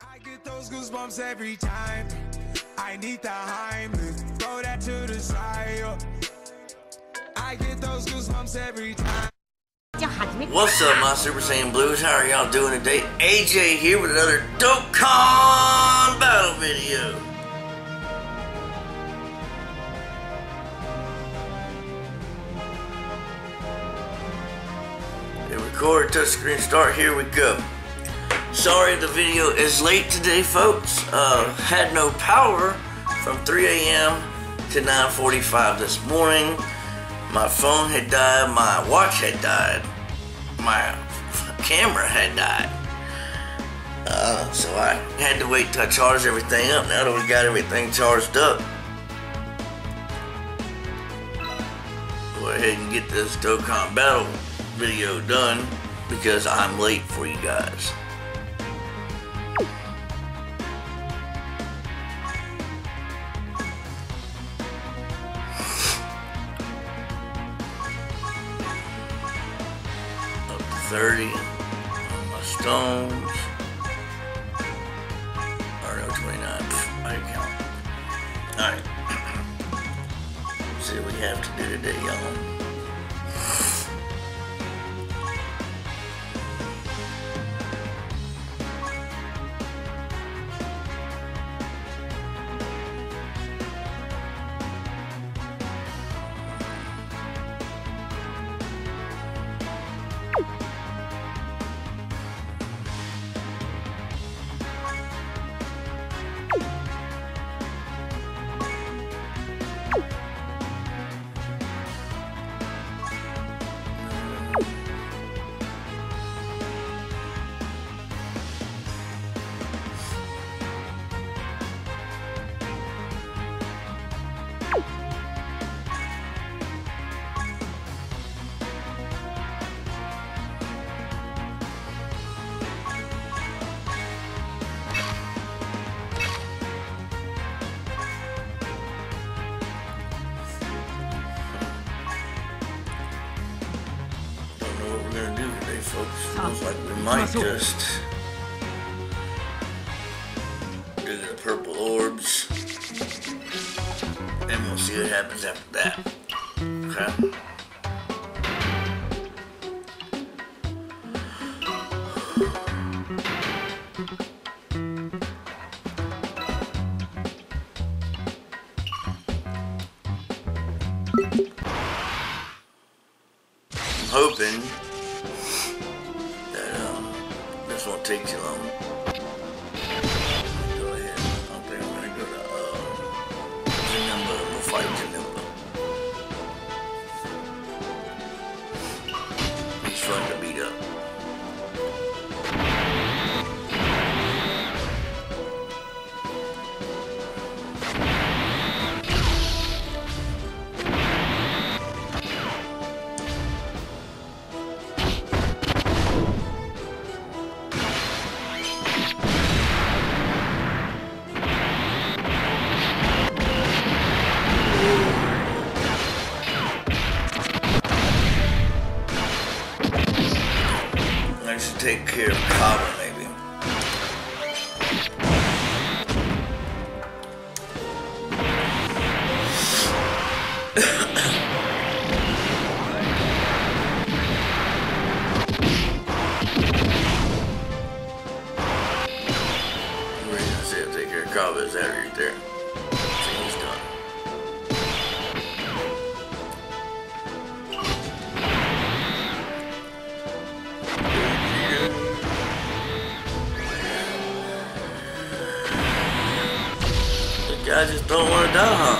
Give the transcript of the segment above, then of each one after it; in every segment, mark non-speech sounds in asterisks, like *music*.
I get those goosebumps every time. I need the Heimlich, throw that to the side. I get those goosebumps every time. What's up, my Super Saiyan Blues? How are y'all doing today? AJ here with another Dokkan battle video. Hit record, touchscreen start, here we go. Sorry the video is late today, folks. Uh, had no power from 3 a.m. to 9.45 this morning. My phone had died, my watch had died, my camera had died. Uh, so I had to wait till I charged everything up. Now that we got everything charged up, go ahead and get this Dokkan Battle video done because I'm late for you guys. 30 on my stones. Or no, 29. I count. Alright. *clears throat* See what we have to do today, y'all. you Looks like we might just do the purple orbs, and we'll see what happens after that. Okay. Care of maybe. *coughs* Take care of. Is that right there? The guy just don't want to die, huh?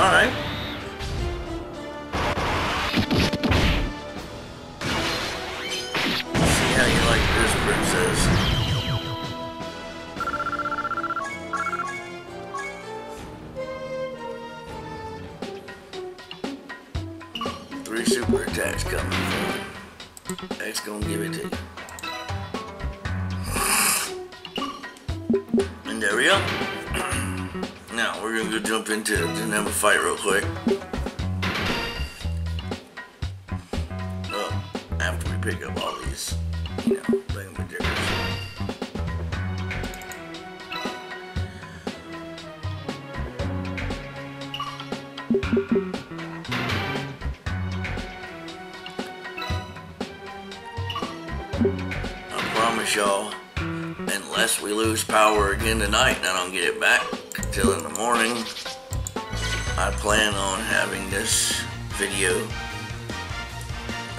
Alright. See how you like this, princess. Three super attacks coming. X gonna give it to you. And there we go we're gonna go jump into it and have a fight real quick. Oh, after we pick up all these, you know, thingamajiggers. I promise y'all, unless we lose power again tonight and I don't get it back, till in the morning, I plan on having this video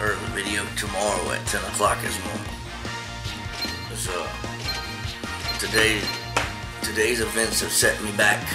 or the video tomorrow at 10 o'clock as normal. So today, today's events have set me back.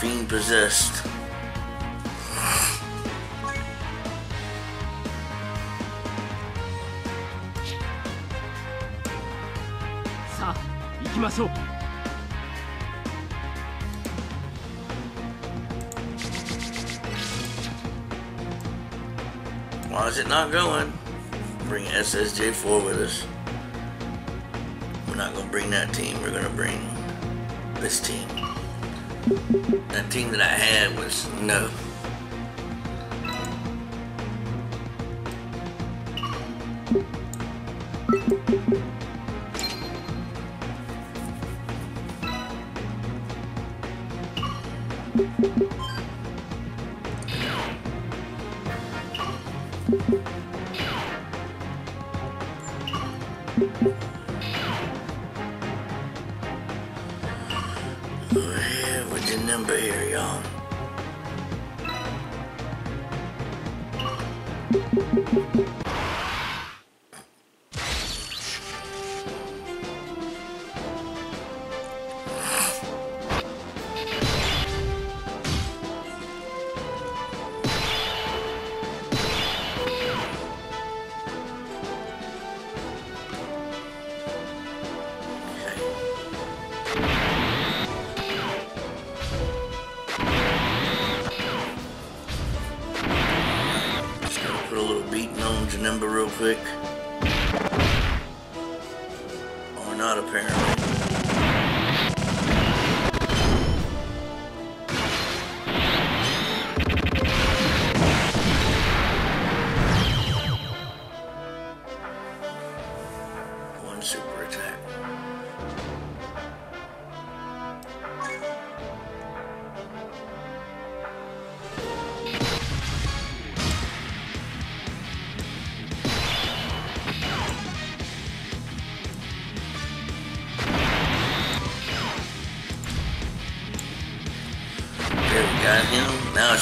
Fiend Possessed. Why is it not going? Bring SSJ4 with us. We're not gonna bring that team. We're gonna bring this team. That team that I had was no. Yeah, what's your number here, y'all? Janemba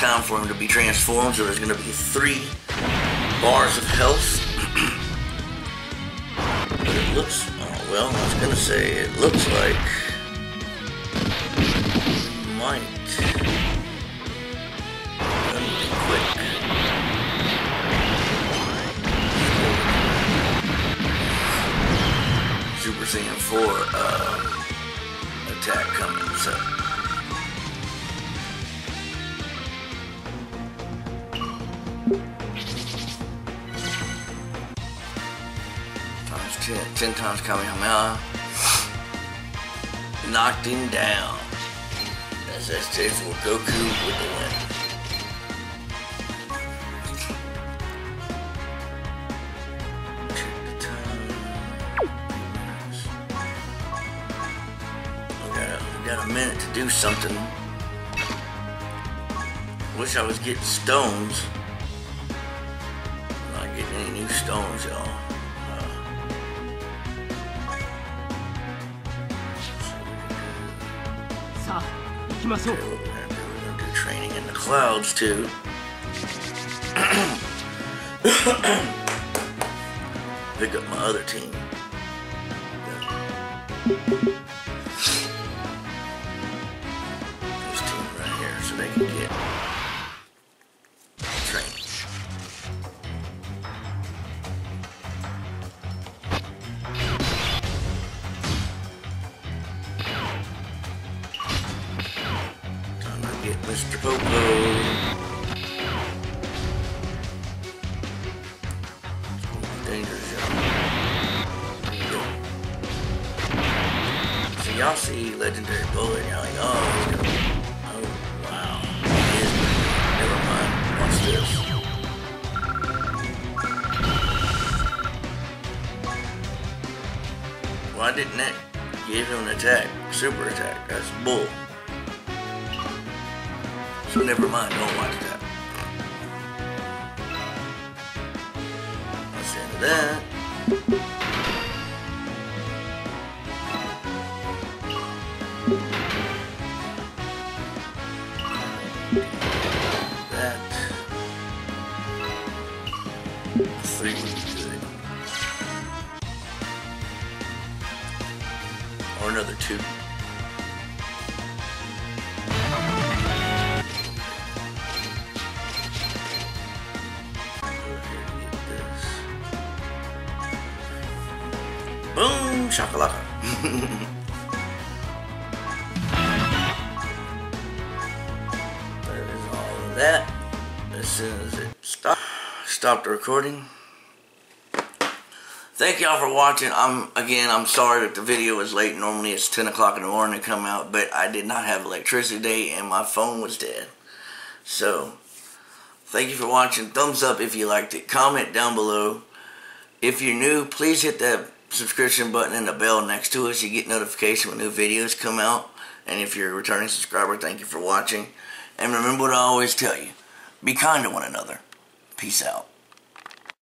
time for him to be transformed, so there's gonna be three bars of health. but *clears throat* it looks, oh, well, I was gonna say, it looks like might. Super Saiyan 4 uh, attack coming, so. Times 10, 10 times Kamehameha. Uh, knocked him down. SSJ4 Goku with the win. Got, a, got a minute to do something. Wish I was getting stones. Not getting any new stones, y'all. Do, we're gonna do training in the clouds too. *coughs* Pick up my other team. Mr. Popo. Danger zone. There you go. So y'all see Legendary Bullet and you're like, oh, he's gonna Oh, wow. He is Never mind. Watch this. Why didn't that give him an attack? Super attack. That's bull. So never mind, don't watch that. The end that. Shakalaka. there is all of that. As soon as it stop, stopped recording. Thank y'all for watching. I'm again. I'm sorry that the video was late. Normally it's 10 o'clock in the morning to come out, but I did not have electricity today, and my phone was dead. So, thank you for watching. Thumbs up if you liked it. Comment down below. If you're new, please hit that subscription button and the bell next to us. You get notification when new videos come out. And if you're a returning subscriber, thank you for watching. And remember what I always tell you: be kind to one another. Peace out.